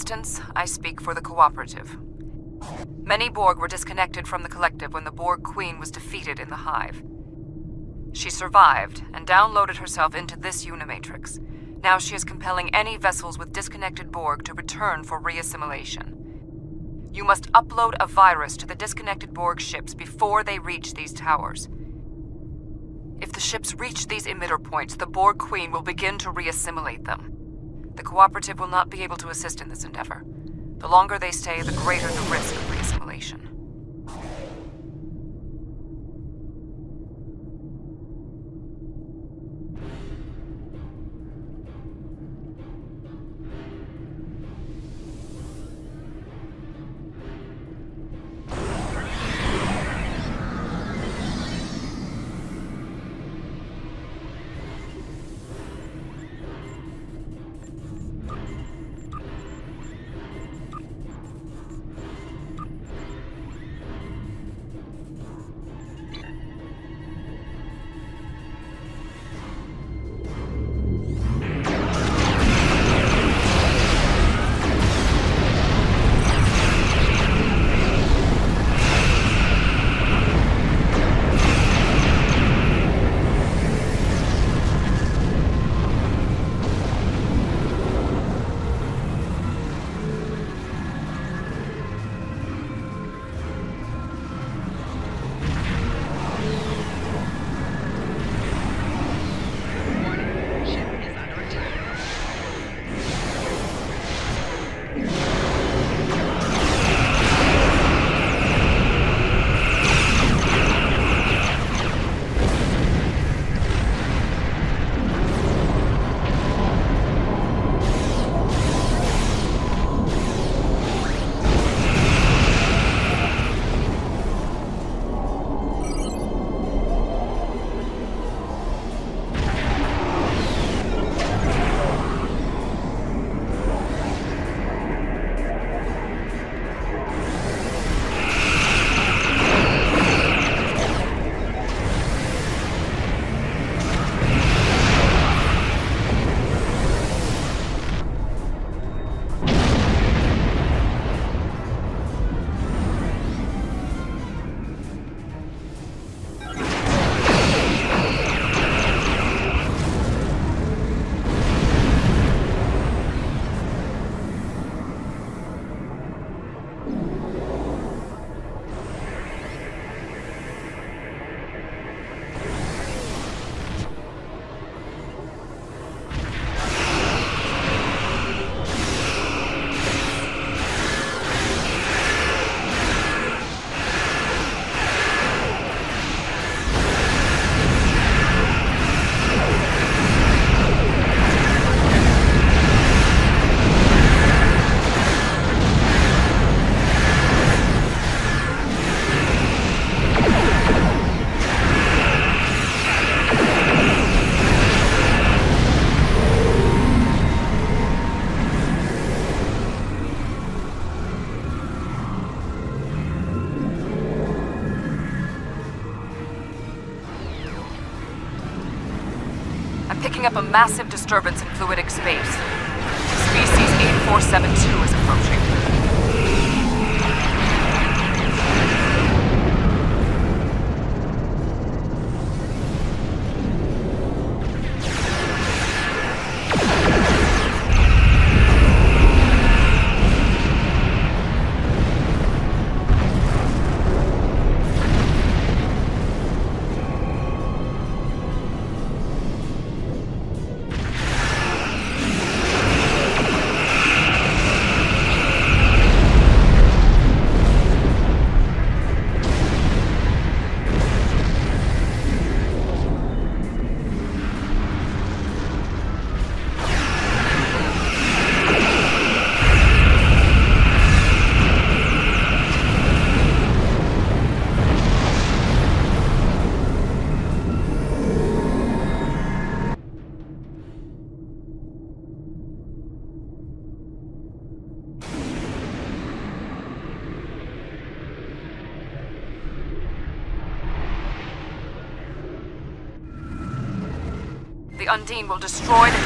instance, I speak for the Cooperative. Many Borg were disconnected from the Collective when the Borg Queen was defeated in the Hive. She survived and downloaded herself into this Unimatrix. Now she is compelling any vessels with disconnected Borg to return for reassimilation. You must upload a virus to the disconnected Borg ships before they reach these towers. If the ships reach these emitter points, the Borg Queen will begin to reassimilate them. The Cooperative will not be able to assist in this endeavor. The longer they stay, the greater the risk of reassimilation. Up a massive disturbance in fluidic space. Species 8472 is approaching. Will destroy the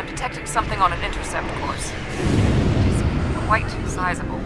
I'm detecting something on an intercept course. It is quite sizable.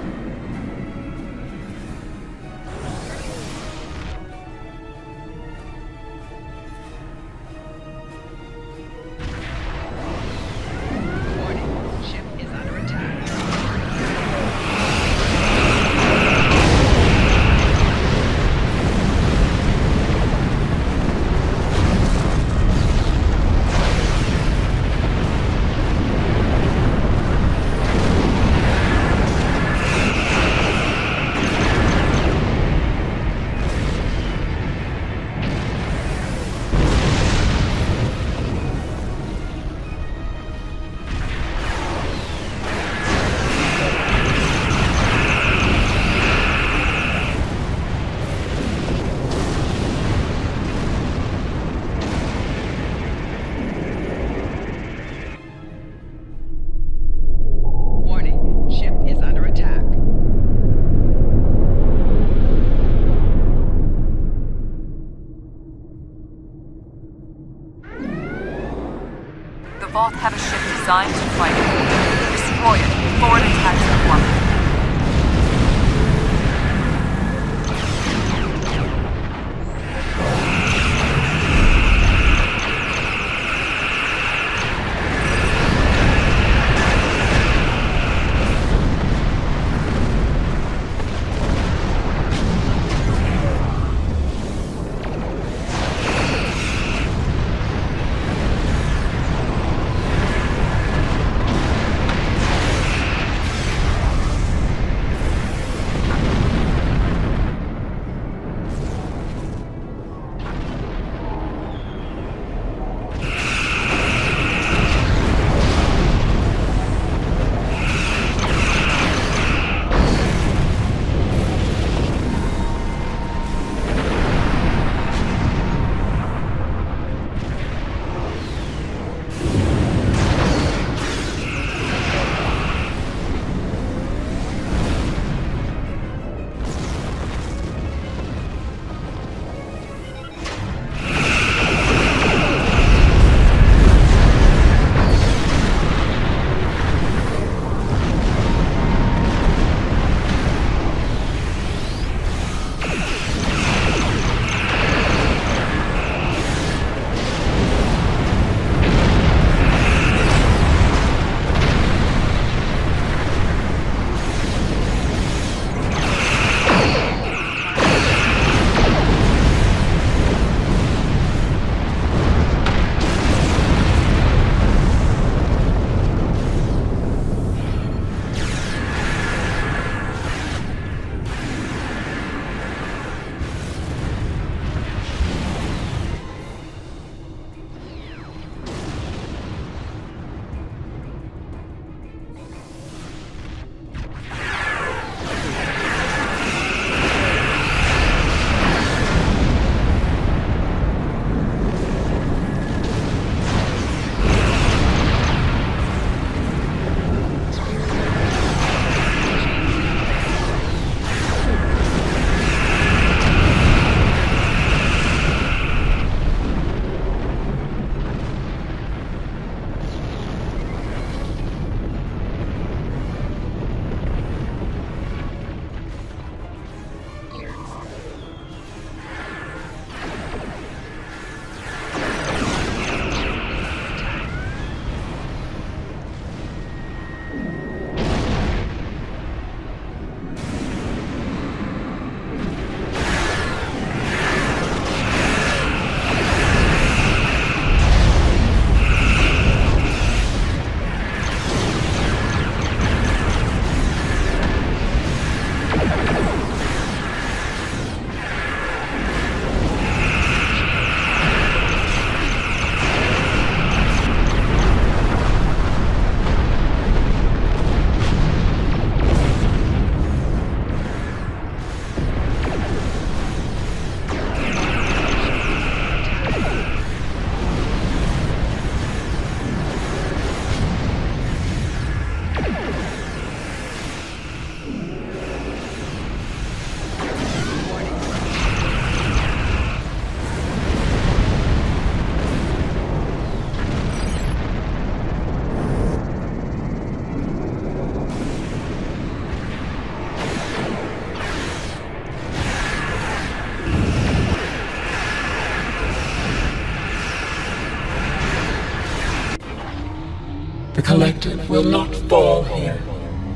Will not fall here.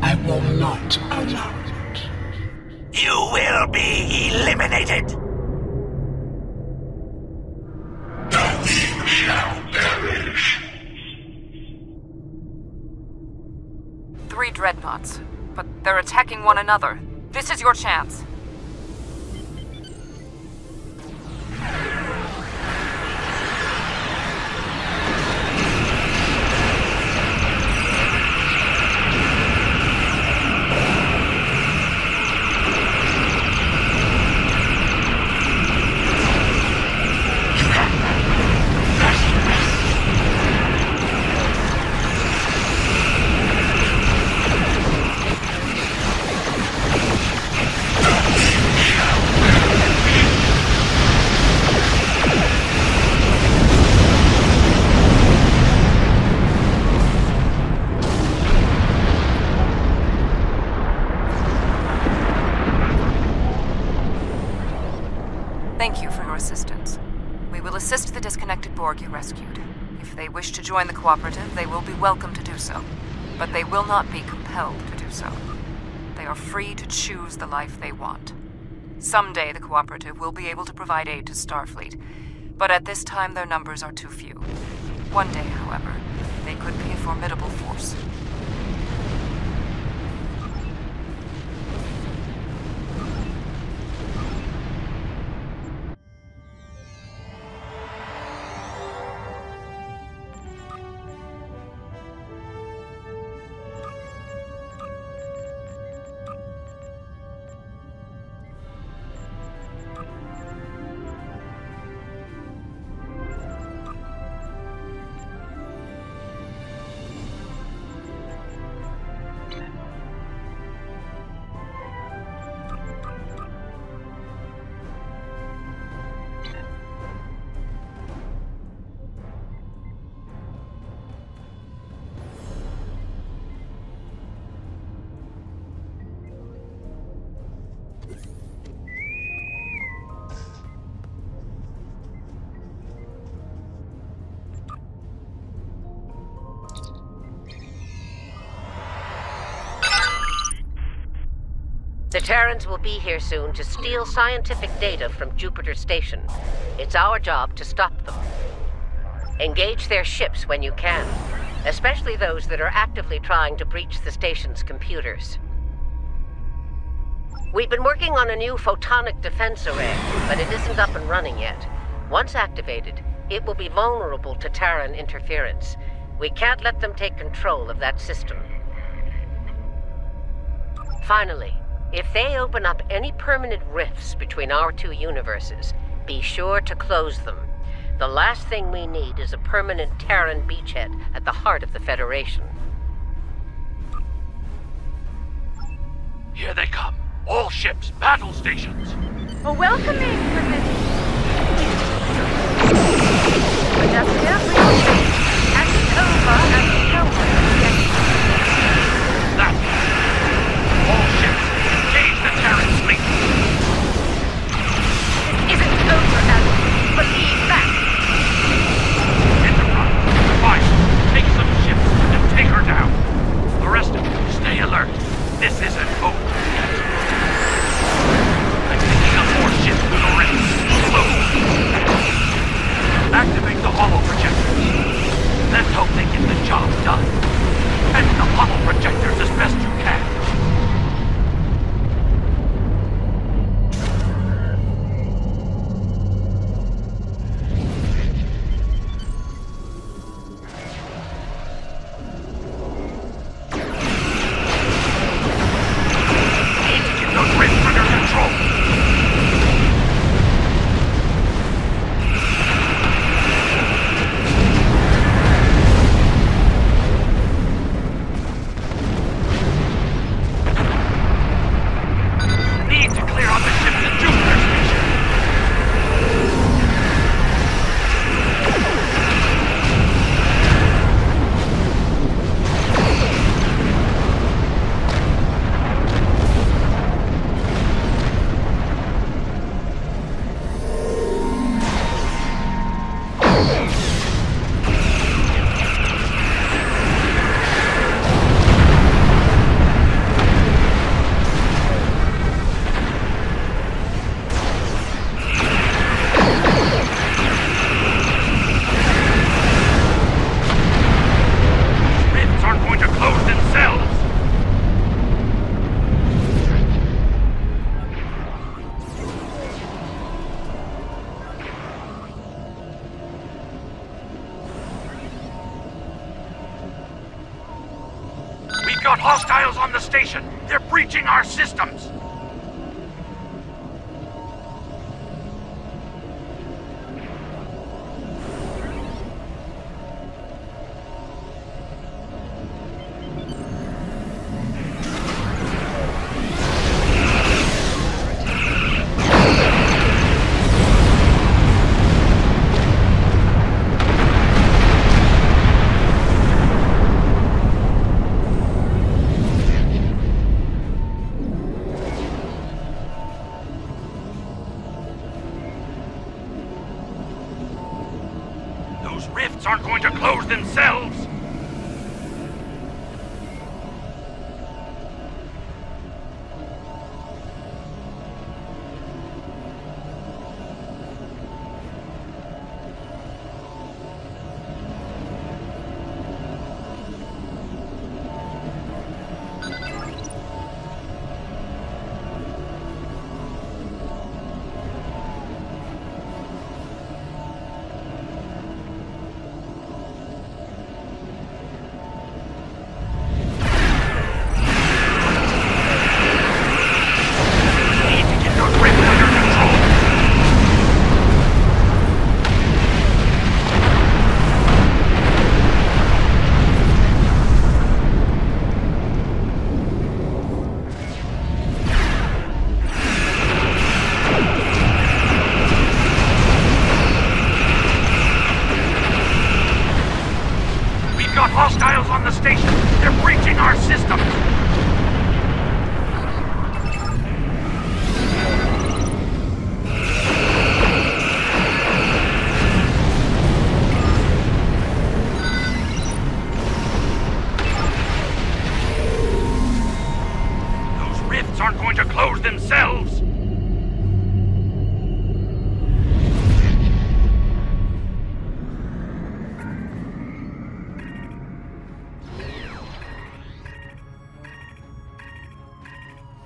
I will not allow it. You will be eliminated! Nothing shall perish. Three dreadnoughts, but they're attacking one another. This is your chance. Join the Cooperative, they will be welcome to do so. But they will not be compelled to do so. They are free to choose the life they want. Someday the Cooperative will be able to provide aid to Starfleet, but at this time their numbers are too few. One day, however, they could be a formidable force. Terrans will be here soon to steal scientific data from Jupiter Station. It's our job to stop them. Engage their ships when you can, especially those that are actively trying to breach the station's computers. We've been working on a new photonic defense array, but it isn't up and running yet. Once activated, it will be vulnerable to Terran interference. We can't let them take control of that system. Finally, if they open up any permanent rifts between our two universes, be sure to close them. The last thing we need is a permanent Terran beachhead at the heart of the Federation. Here they come. All ships, battle stations. A welcoming permission.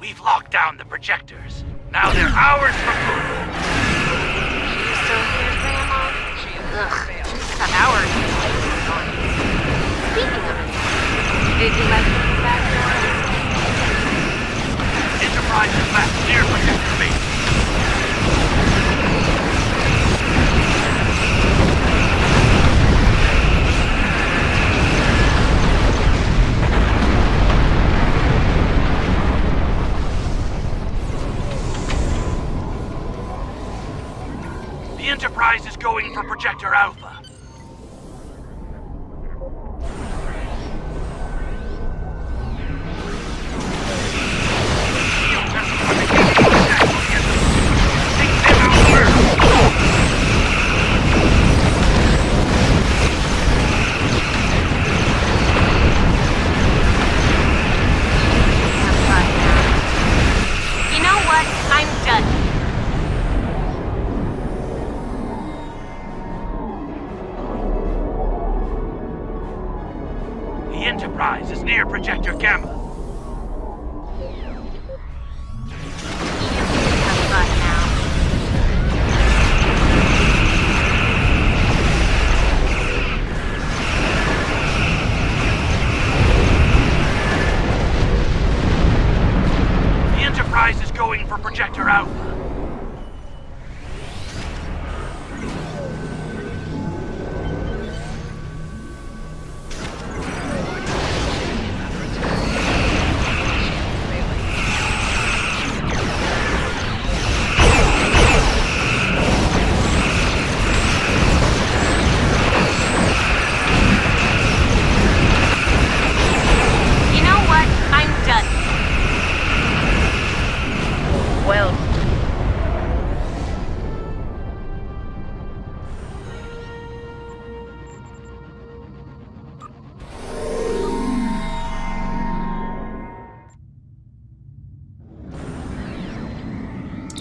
We've locked down the projectors. Now they're ours for good. You still here, Grandma? She is. An hour. Speaking of it, did you like the back door? Enterprise is left near projector base. Going for Projector Alpha.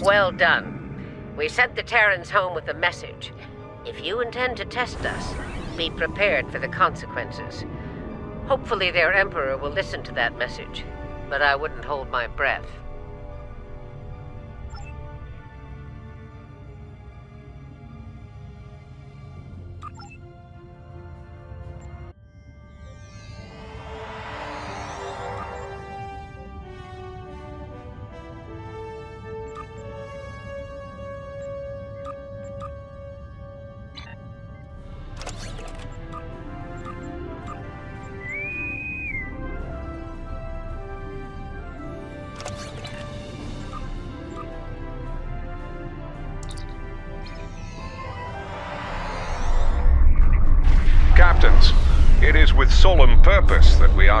Well done. We sent the Terrans home with a message. If you intend to test us, be prepared for the consequences. Hopefully, their Emperor will listen to that message, but I wouldn't hold my breath.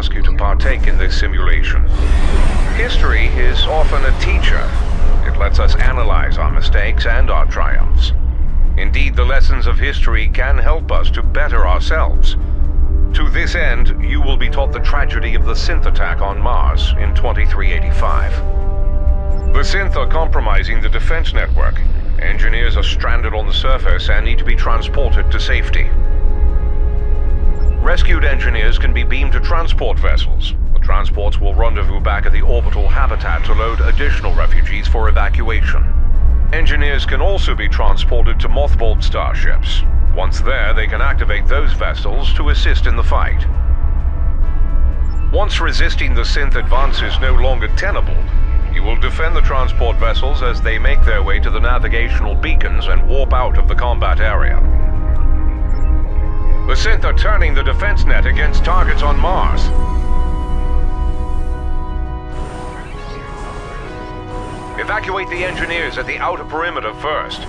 Ask you to partake in this simulation. History is often a teacher. It lets us analyze our mistakes and our triumphs. Indeed, the lessons of history can help us to better ourselves. To this end, you will be taught the tragedy of the synth attack on Mars in 2385. The synth are compromising the defense network. Engineers are stranded on the surface and need to be transported to safety. Rescued engineers can be beamed to transport vessels. The transports will rendezvous back at the orbital habitat to load additional refugees for evacuation. Engineers can also be transported to mothballed starships. Once there, they can activate those vessels to assist in the fight. Once resisting the synth advance is no longer tenable, you will defend the transport vessels as they make their way to the navigational beacons and warp out of the combat area. The synth are turning the defense net against targets on Mars. Evacuate the engineers at the outer perimeter first.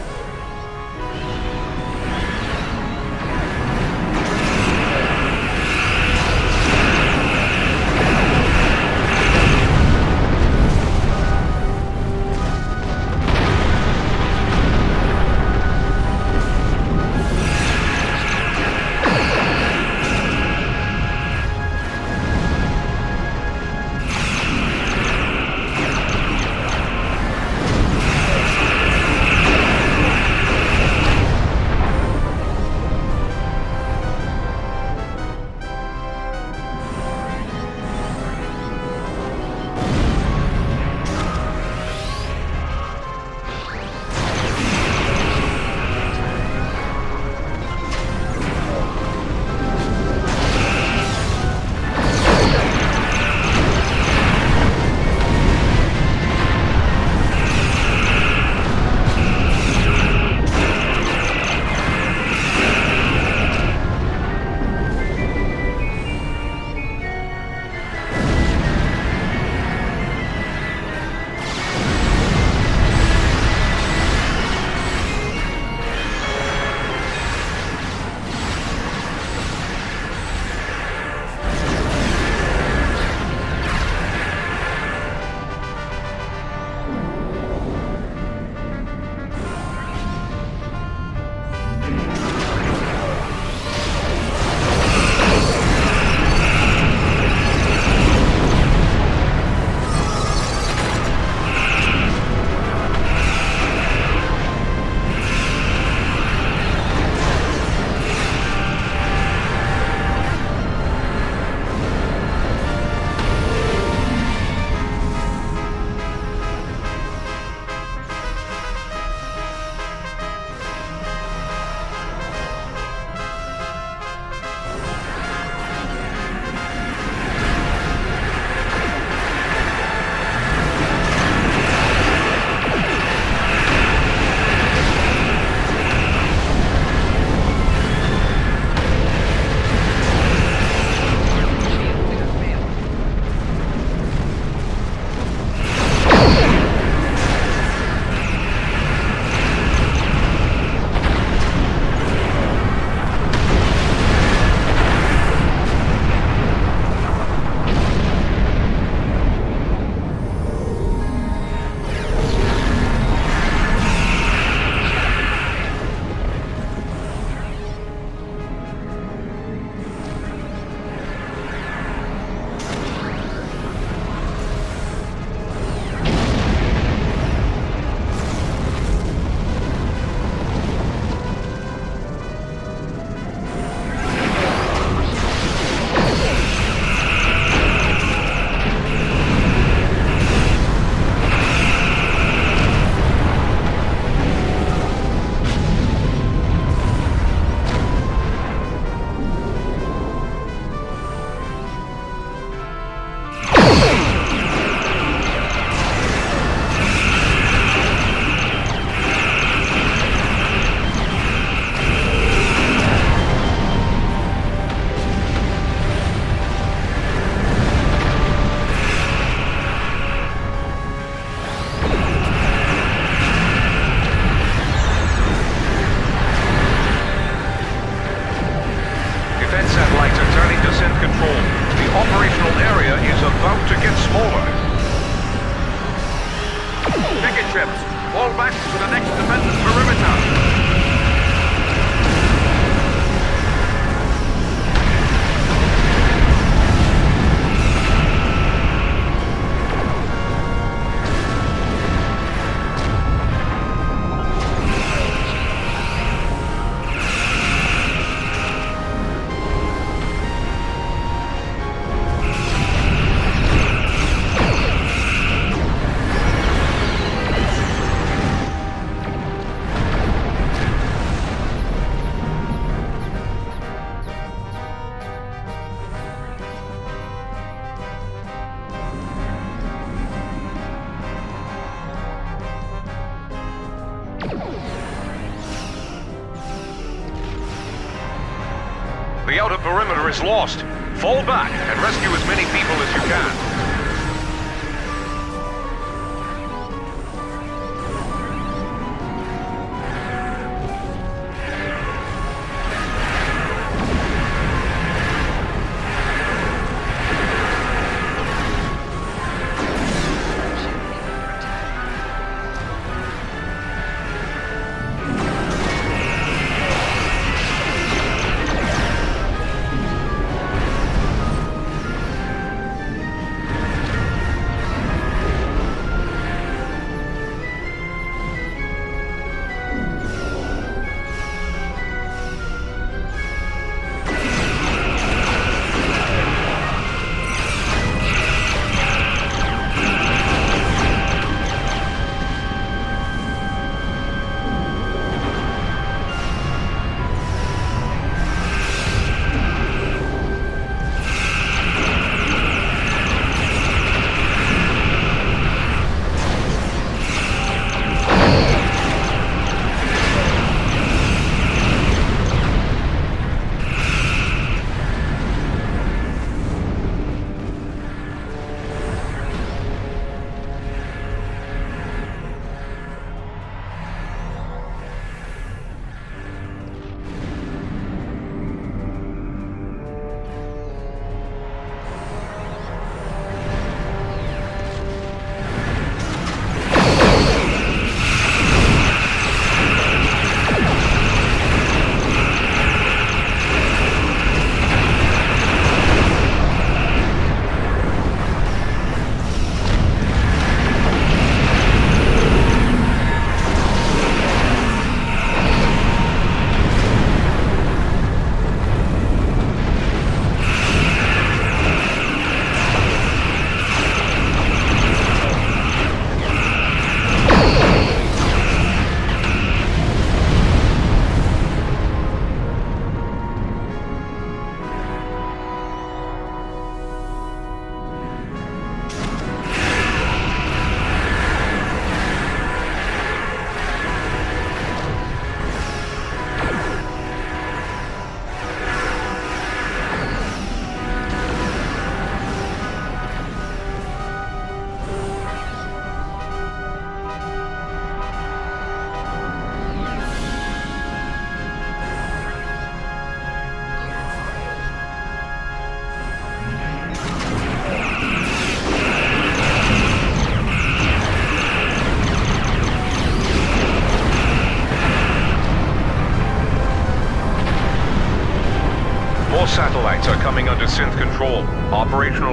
Lost. Fall back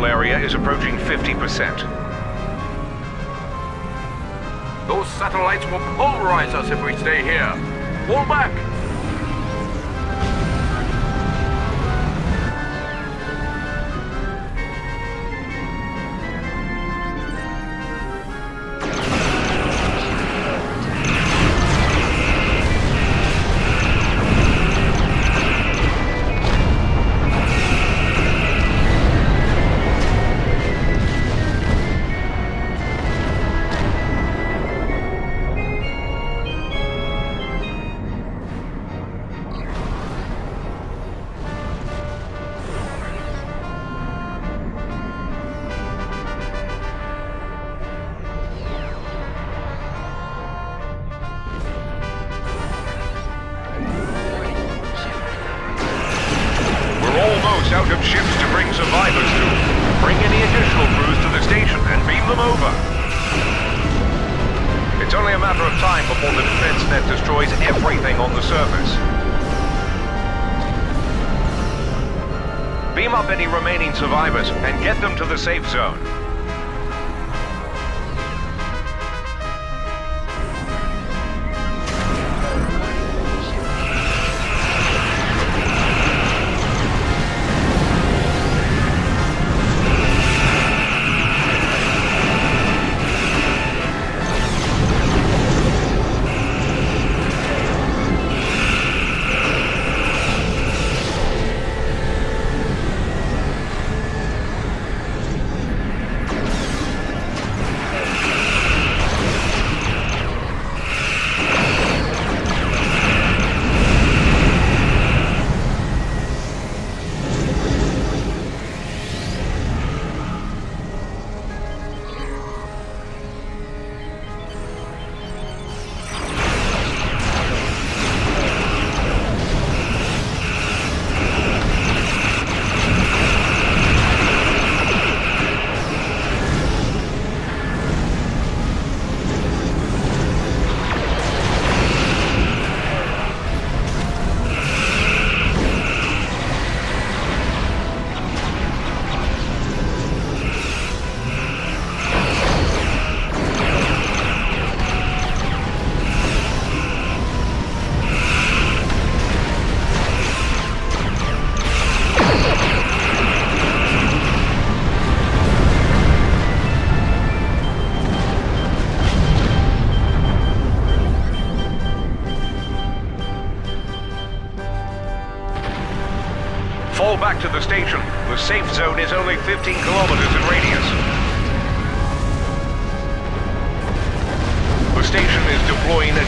area is approaching ships to bring survivors to. Bring any additional crews to the station and beam them over. It's only a matter of time before the defense net destroys everything on the surface. Beam up any remaining survivors and get them to the safe zone.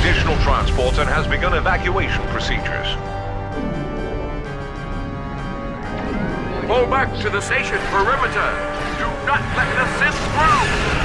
Additional transports and has begun evacuation procedures. Fall back to the station perimeter. Do not let the Sith through.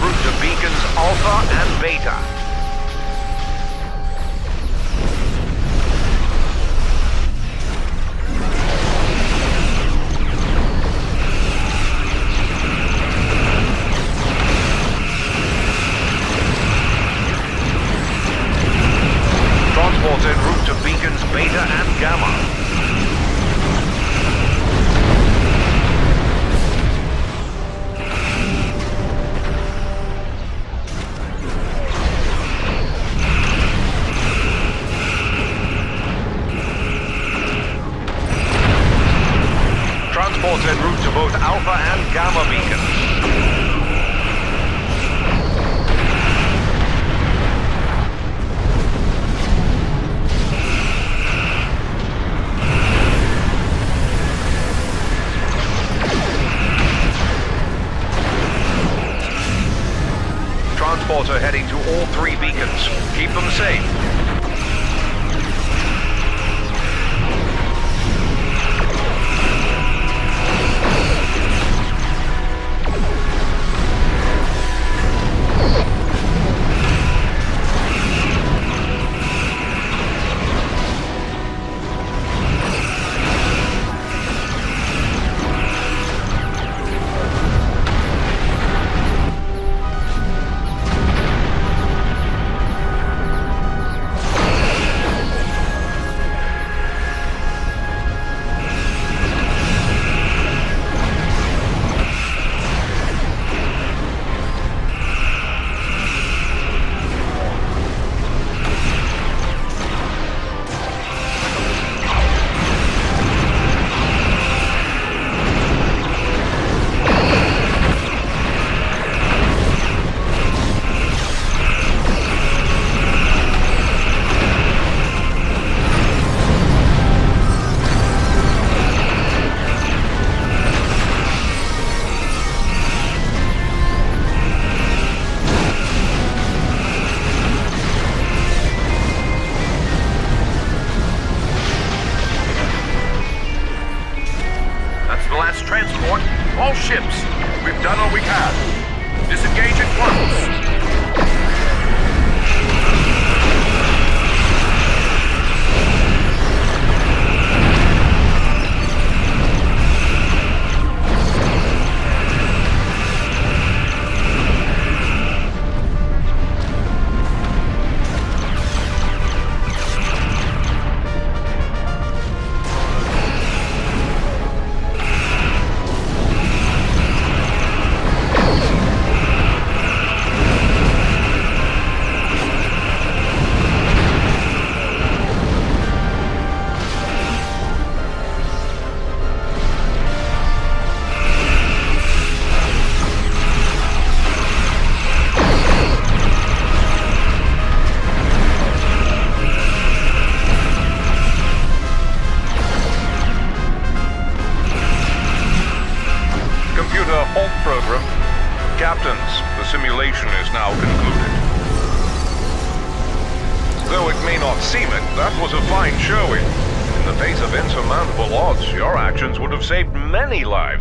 Route to Beacons Alpha and Beta.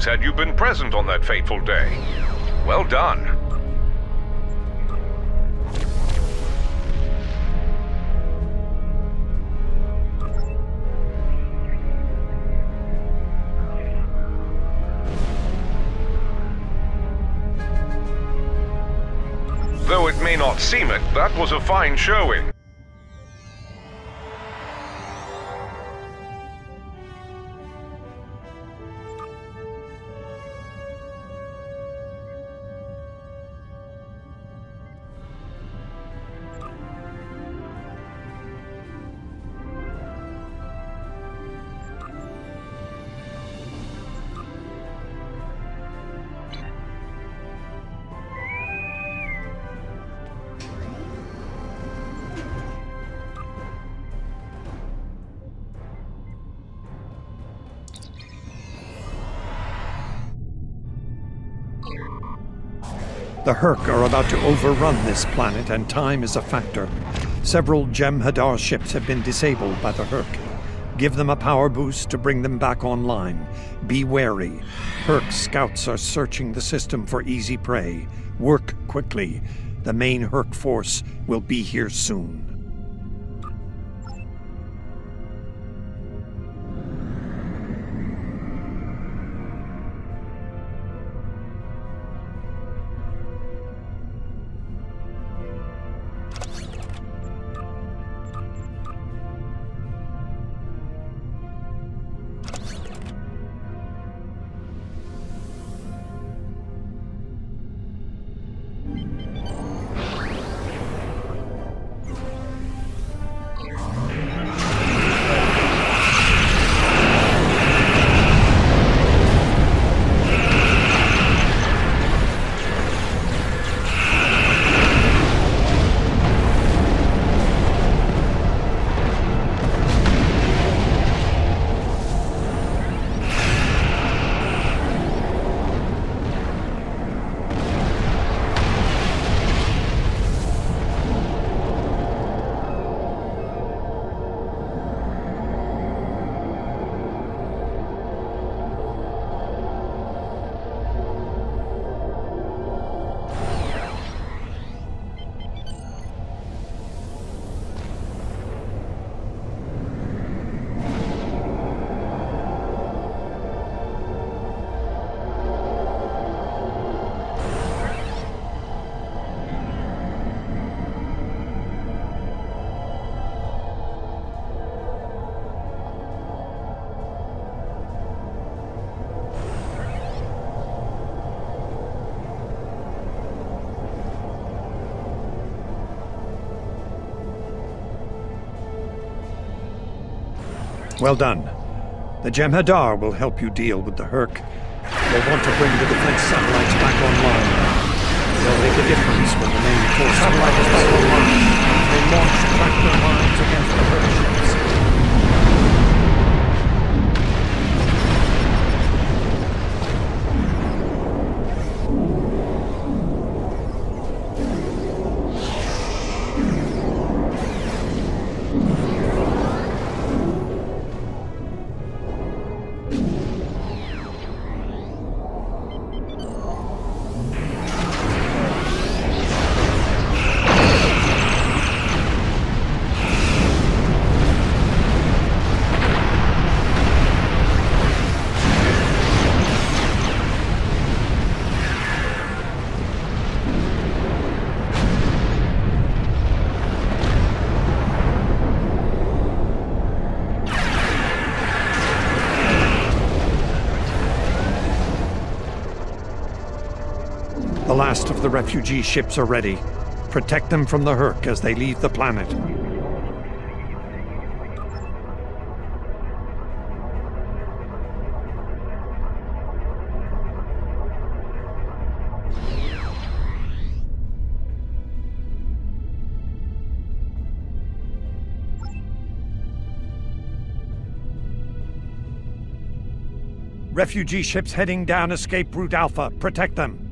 Had you been present on that fateful day. Well done. Though it may not seem it, that was a fine showing. The Hur'q are about to overrun this planet, and time is a factor. Several Jem'Hadar ships have been disabled by the Hur'q. Give them a power boost to bring them back online. Be wary. Hur'q scouts are searching the system for easy prey. Work quickly. The main Hur'q force will be here soon. Well done. The Jem'Hadar will help you deal with the Hur'q. They'll want to bring the defense satellites back online. They'll make a difference when the main force satellite is back online. They launch tractor mines against the Hur'q ships. The refugee ships are ready. Protect them from the Hur'q as they leave the planet. Refugee ships heading down escape route Alpha. Protect them.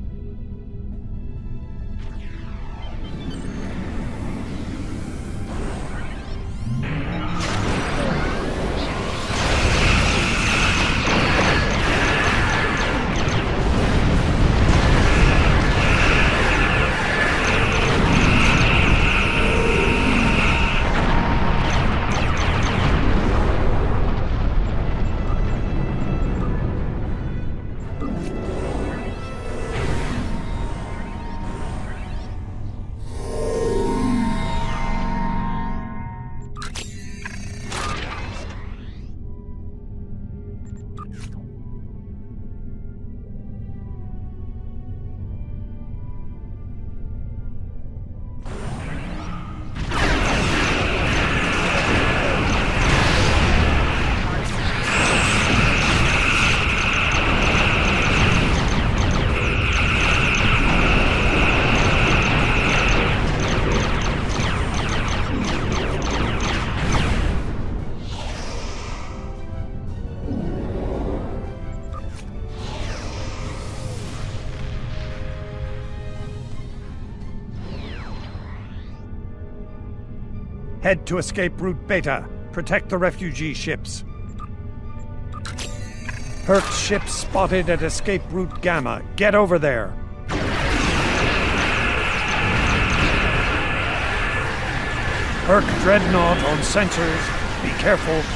Head to escape route Beta. Protect the refugee ships. Hur'q ship spotted at escape route Gamma. Get over there. Hur'q Dreadnought on sensors. Be careful.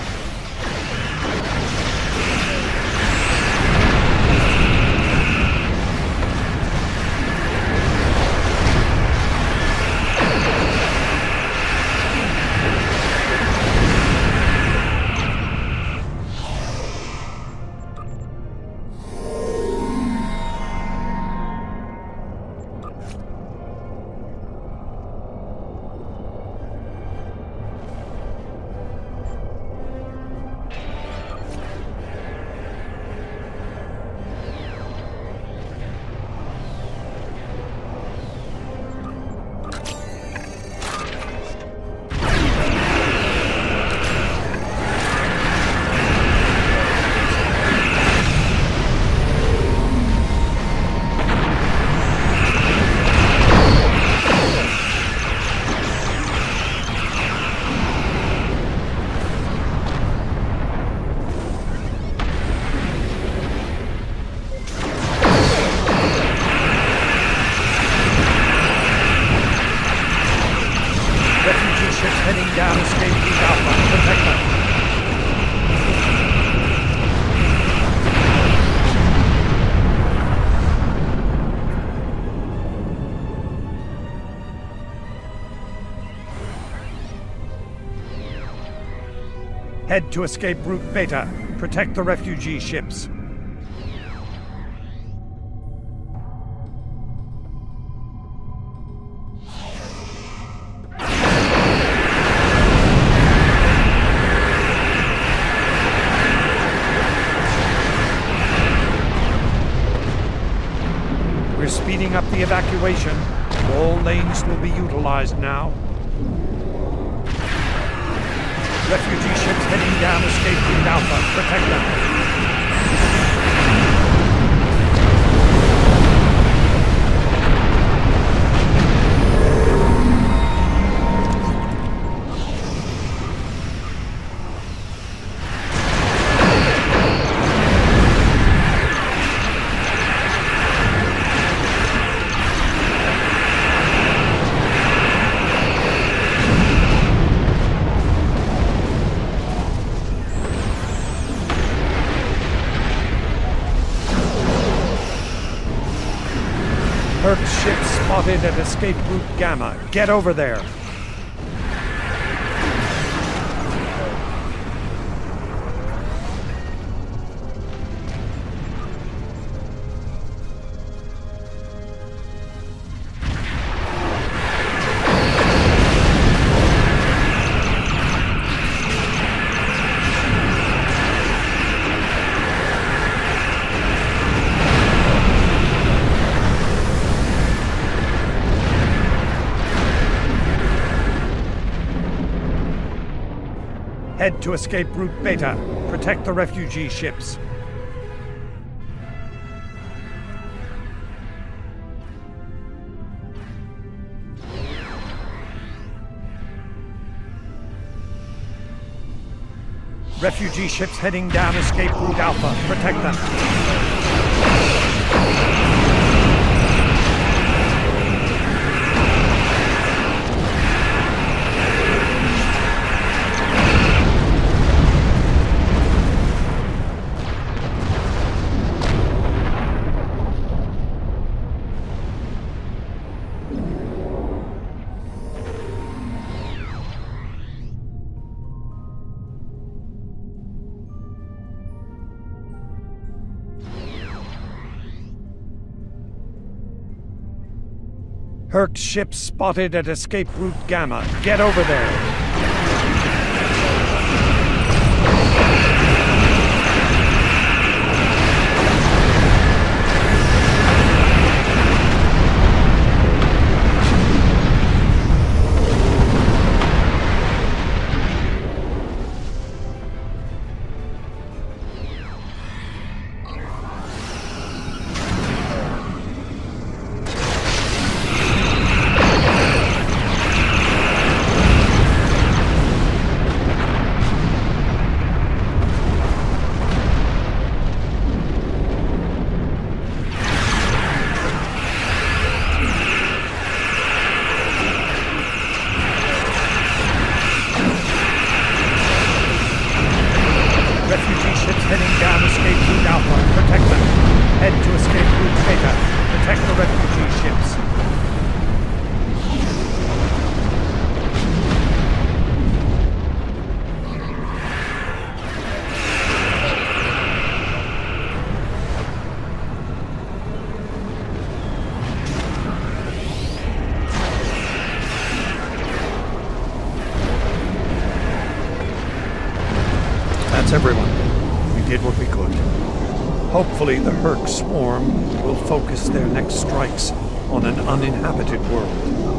To escape route Beta. Protect the refugee ships. We're speeding up the evacuation. All lanes will be utilized now. Refugee ships heading down escape route Alpha. Protect them. Escape route Gamma. Get over there. To escape route Beta. Protect the refugee ships. Refugee ships heading down escape route Alpha. Protect them. Hur'q's ship spotted at escape route Gamma. Get over there. Escape. Protect the refugee ships. That's everyone. We did what we could. Hopefully, the Hur'q swarm focus their next strikes on an uninhabited world.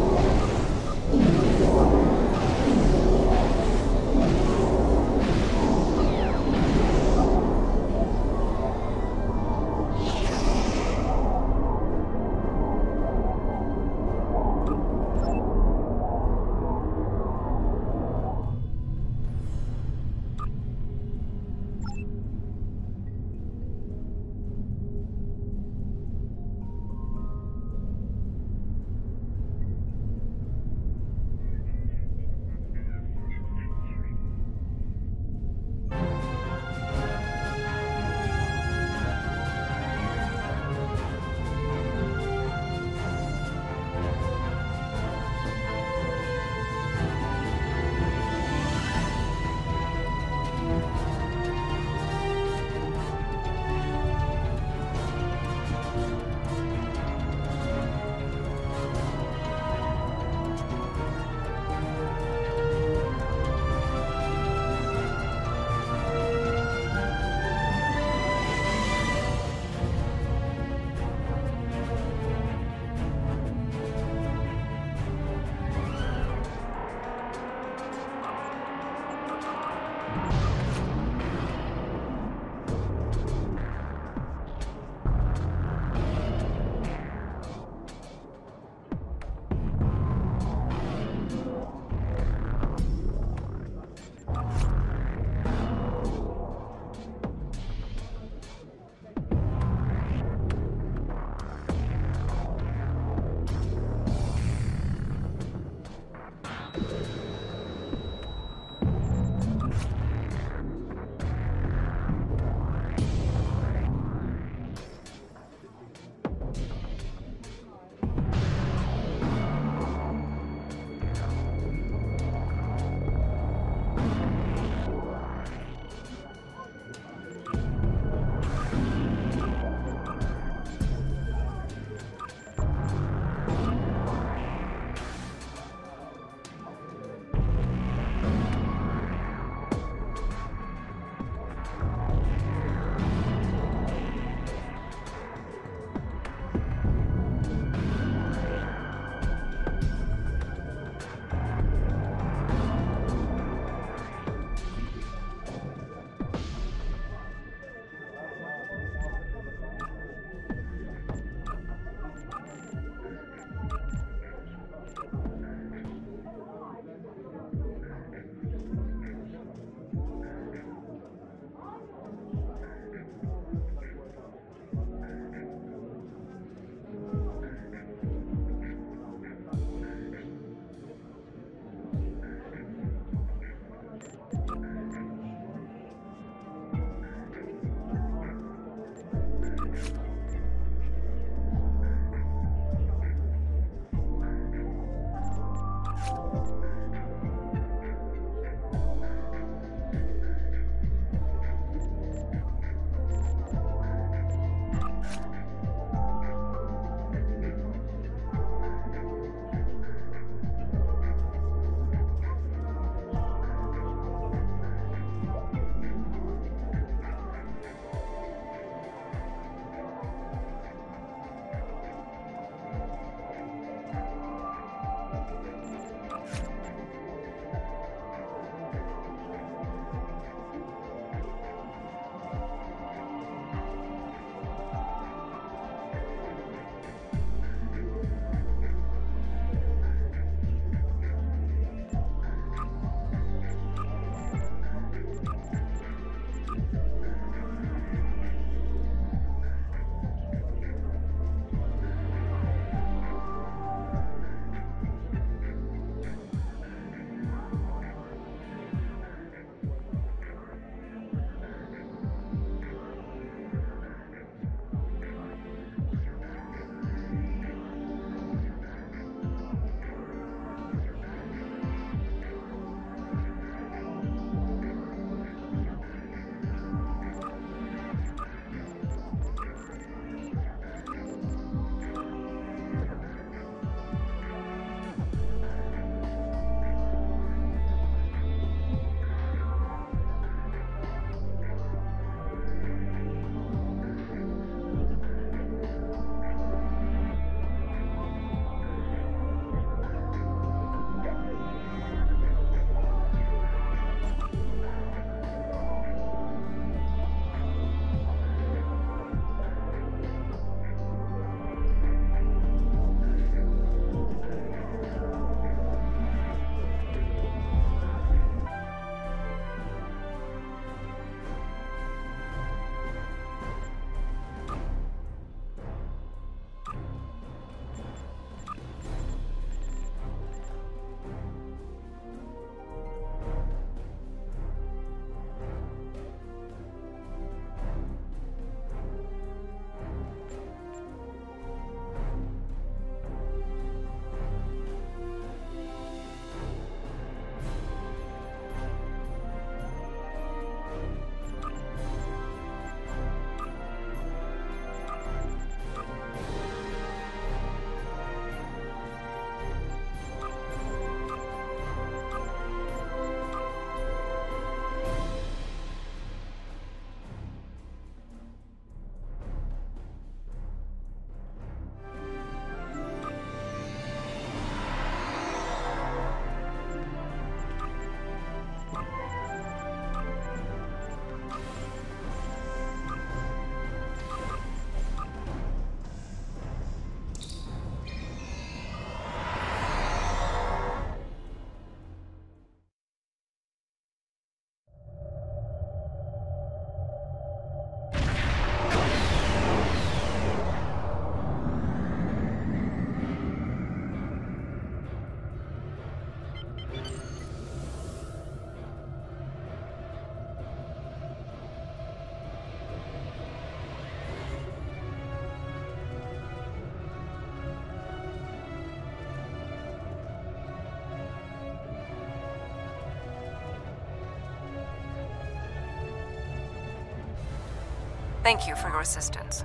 Thank you for your assistance.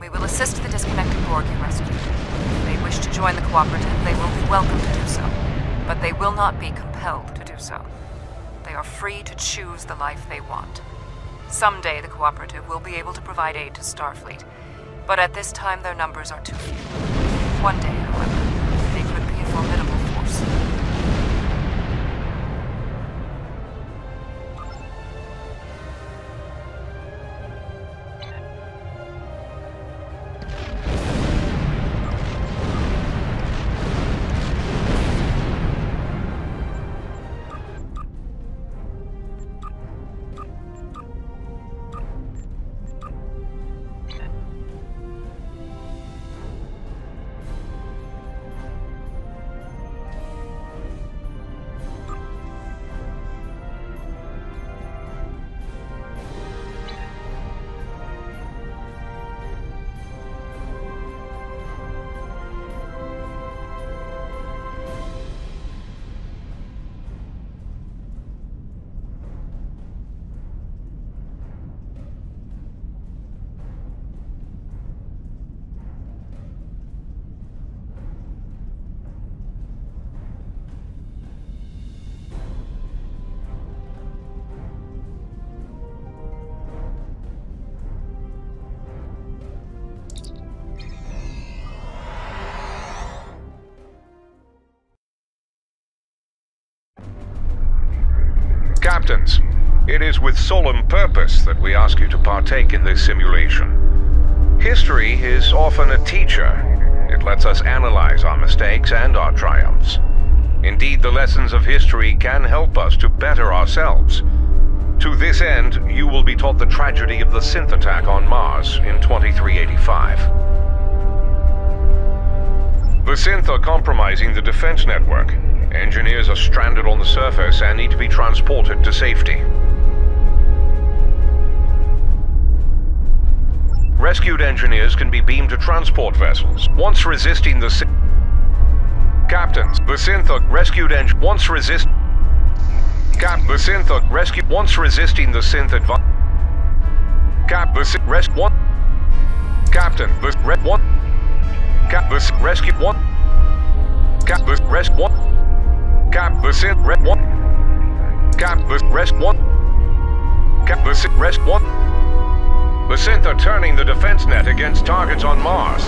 We will assist the disconnected Borg you rescued. If they wish to join the Cooperative, they will be welcome to do so. But they will not be compelled to do so. They are free to choose the life they want. Someday the Cooperative will be able to provide aid to Starfleet, but at this time their numbers are too few. One day, Captains, it is with solemn purpose that we ask you to partake in this simulation. History is often a teacher. It lets us analyze our mistakes and our triumphs. Indeed, the lessons of history can help us to better ourselves. To this end, you will be taught the tragedy of the synth attack on Mars in 2385. The synth are compromising the defense network. Engineers are stranded on the surface and need to be transported to safety. Rescued engineers can be beamed to transport vessels. Once resisting the Captains, the synth are rescued engine once resist Cap the synth are rescued once resisting the synth advance Cap the sy- rest one Captain, the red one Cap the rescue one Cap the rest one Cap the synth red one Cap the rest one Cap the synth rest one The synth are turning the defense net against targets on Mars.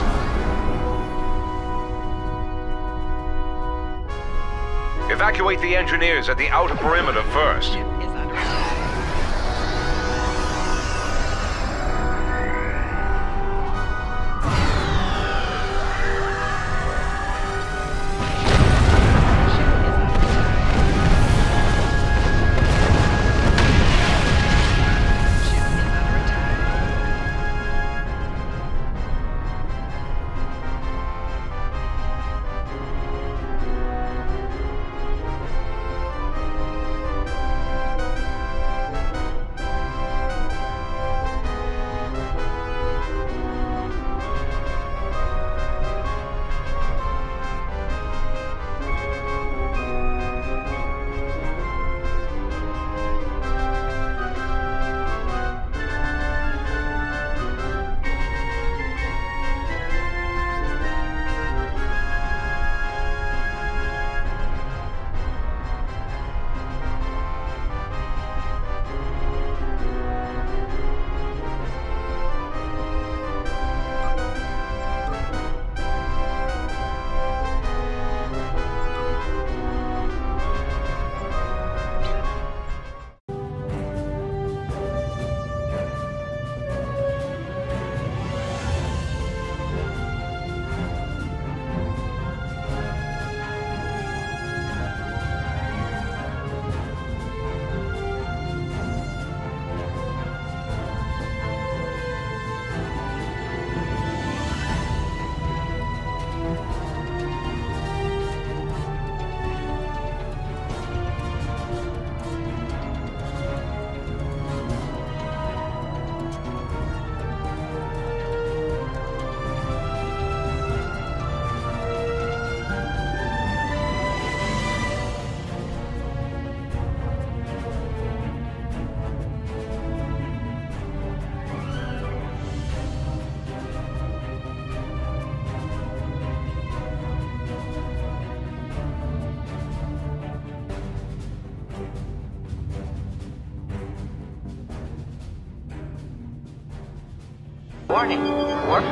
Evacuate the engineers at the outer perimeter first.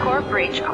Core breach a